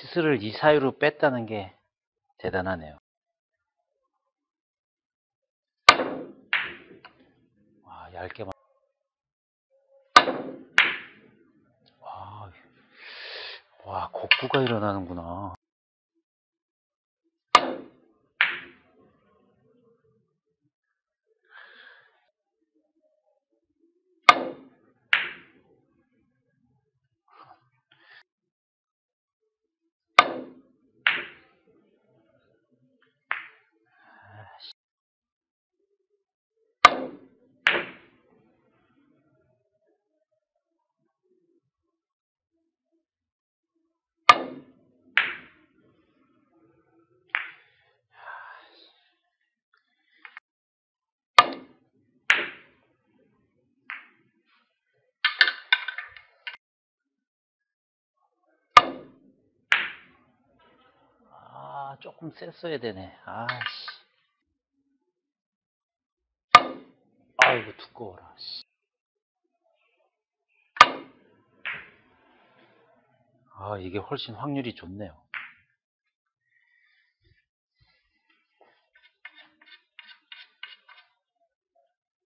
키스를 이 사이로 뺐다는 게 대단하네요. 와, 얇게 맞... 와, 와, 곡구가 일어나는구나. 아, 조금 셌어야 되네. 아씨. 아이고, 두꺼워라. 씨. 아, 이게 훨씬 확률이 좋네요.